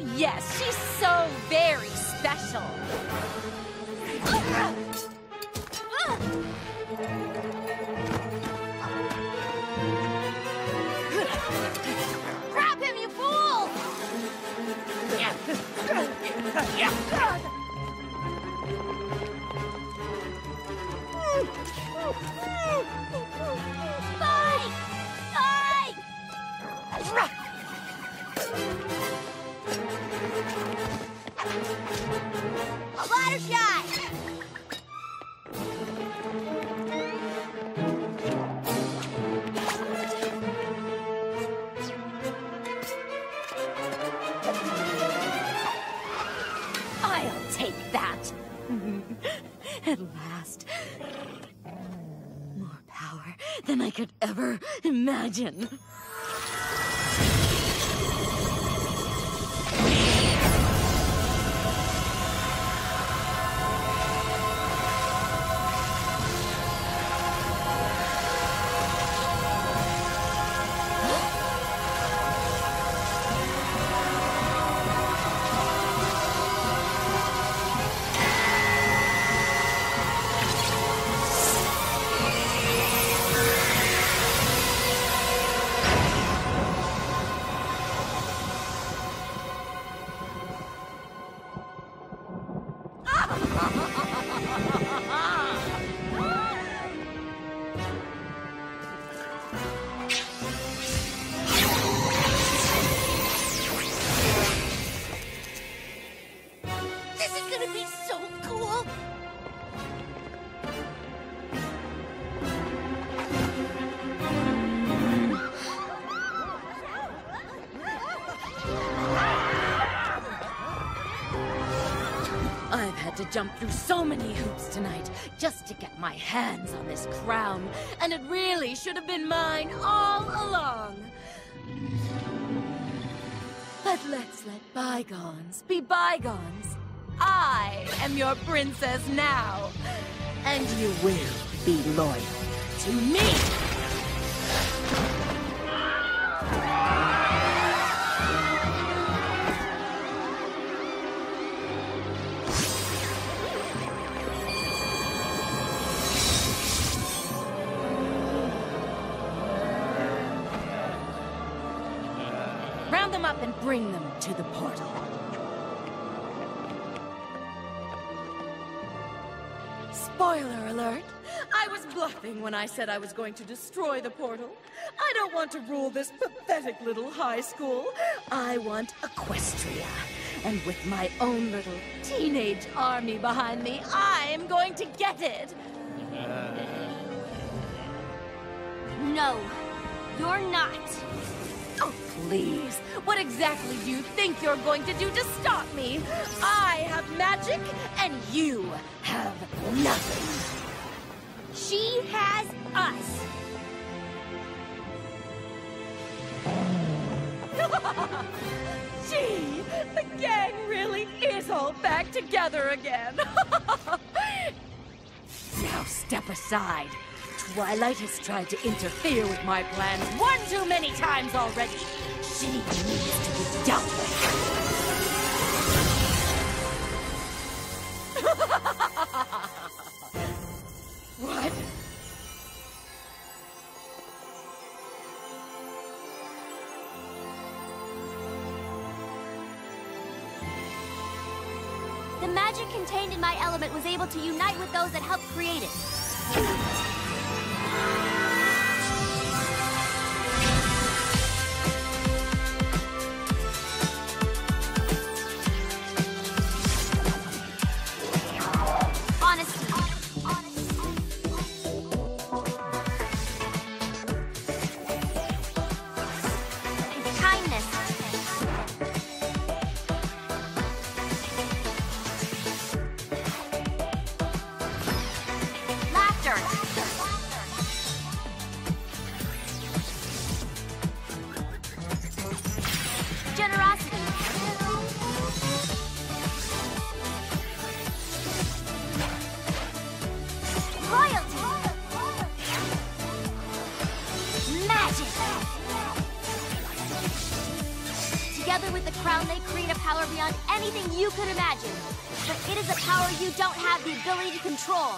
Yes, she's so very special. Grab him, you fool! Fight! At last. More power than I could ever imagine. To jump through so many hoops tonight just to get my hands on this crown, and it really should have been mine all along. But let's let bygones be bygones. I am your princess now, and you will be loyal to me. Them up and bring them to the portal. Spoiler alert! I was bluffing when I said I was going to destroy the portal. I don't want to rule this pathetic little high school. I want Equestria. And with my own little teenage army behind me, I'm going to get it. Uh. No, you're not. Oh, please. What exactly do you think you're going to do to stop me? I have magic, and you have nothing. She has us. Gee, the gang really is all back together again. now step aside. Twilight has tried to interfere with my plans one too many times already. She needs to be dealt with. what? The magic contained in my element was able to unite with those that helped create it. Anything you could imagine. But it is a power you don't have the ability to control.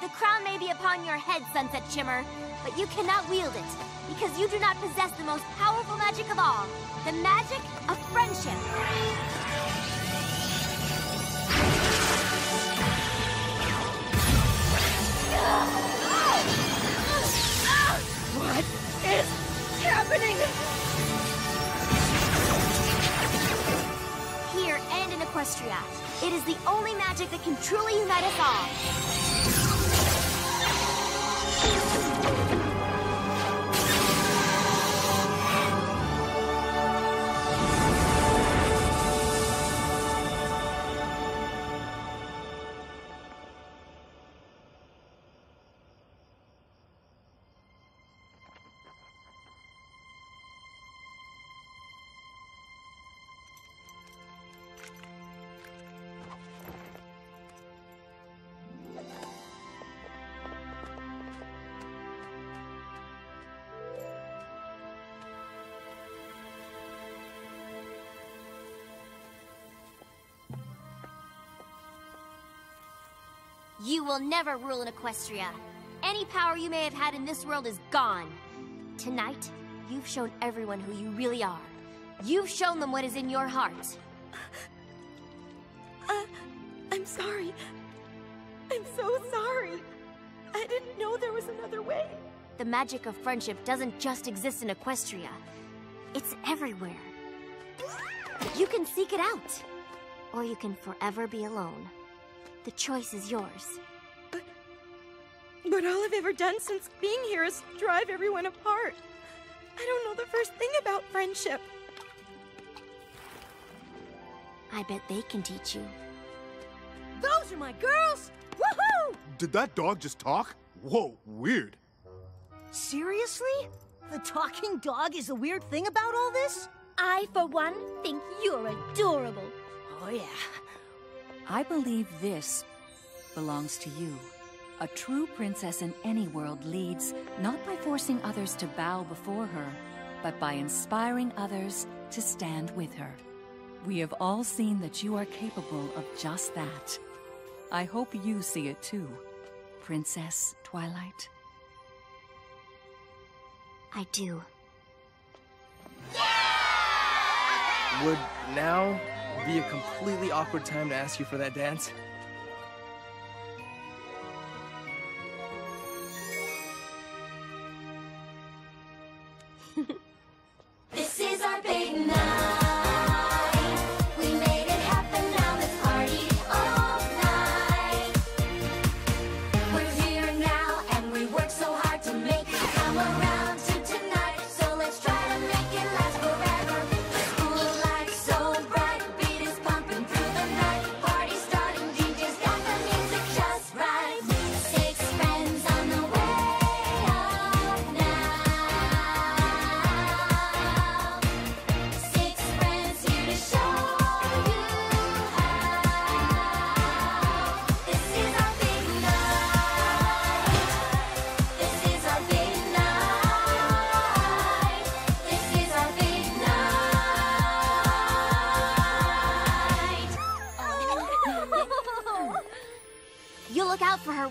The crown may be upon your head, Sunset Shimmer, but you cannot wield it, because you do not possess the most powerful magic of all, the magic of friendship. What is happening? It is the only magic that can truly unite us all. You will never rule in Equestria. Any power you may have had in this world is gone. Tonight, you've shown everyone who you really are. You've shown them what is in your heart. Uh, I'm sorry. I'm so sorry. I didn't know there was another way. The magic of friendship doesn't just exist in Equestria. It's everywhere. You can seek it out. Or you can forever be alone. The choice is yours. But But all I've ever done since being here is drive everyone apart. I don't know the first thing about friendship. I bet they can teach you. Those are my girls! Woohoo! Did that dog just talk? Whoa, weird. Seriously? The talking dog is the weird thing about all this? I, for one, think you're adorable. Oh, yeah. I believe this belongs to you. A true princess in any world leads not by forcing others to bow before her, but by inspiring others to stand with her. We have all seen that you are capable of just that. I hope you see it too, Princess Twilight. I do. Yeah! Would now be a completely awkward time to ask you for that dance?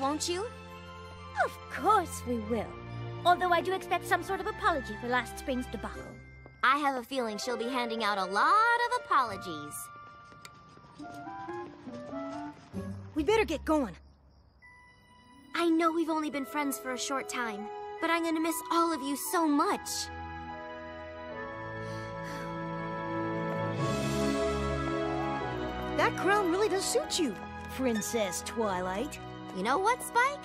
Won't you? Of course we will. Although I do expect some sort of apology for last spring's debacle. I have a feeling she'll be handing out a lot of apologies. We better get going. I know we've only been friends for a short time, but I'm gonna miss all of you so much. That crown really does suit you, Princess Twilight. You know what, Spike?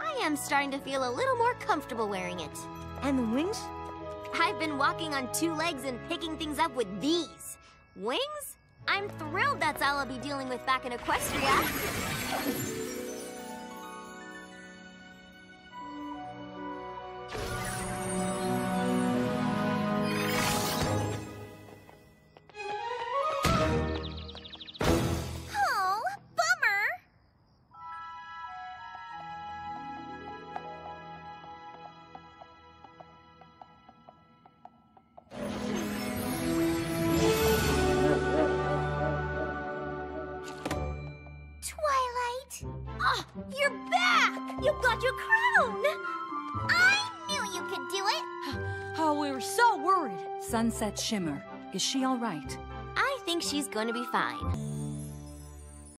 I am starting to feel a little more comfortable wearing it. And the wings? I've been walking on two legs and picking things up with these. Wings? I'm thrilled that's all I'll be dealing with back in Equestria. You got your crown! I knew you could do it! Oh, we were so worried. Sunset Shimmer, is she all right? I think she's gonna be fine.